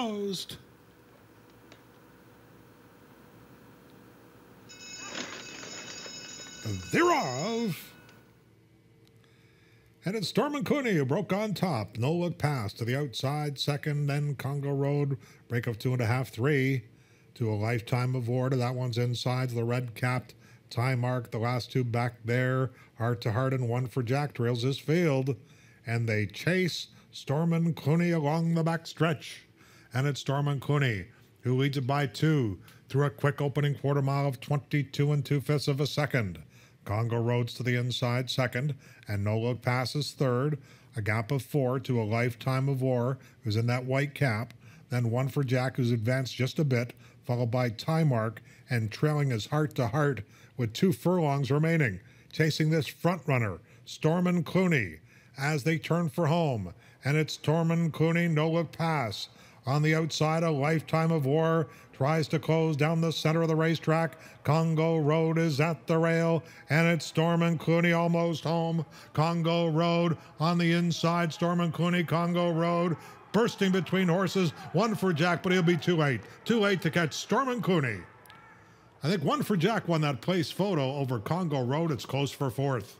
closed. Thereof. And it's Stormin Cooney who broke on top. No look pass to the outside. Second, then Congo Road. Break of two and a half, three to a lifetime of order. That one's inside the red capped Tymark. The last two back there, heart to heart, and one for Jack Trails is field. And they chase Stormin Cooney along the back stretch. And it's Stormin Cooney who leads it by two through a quick opening quarter mile of 22 and two fifths of a second. Congo Roads to the inside second, and No Look passes third. A gap of four to a lifetime of war, who's in that white cap. Then one for Jack, who's advanced just a bit, followed by Tymark, and trailing his heart to heart with two furlongs remaining. Chasing this front runner, Stormin Clooney, as they turn for home. And it's Stormin Clooney, no look pass. On the outside, a lifetime of war tries to close down the center of the racetrack. Congo Road is at the rail, and it's Stormin Clooney almost home. Congo Road on the inside. Stormin Clooney, Congo Road bursting between horses. One for Jack, but he'll be too late. Too late to catch Stormin Cooney. I think one for Jack won that place photo over Congo Road. It's close for fourth.